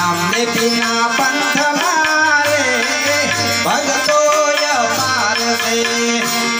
राम ने बिना पंथ मारे भगतो पार से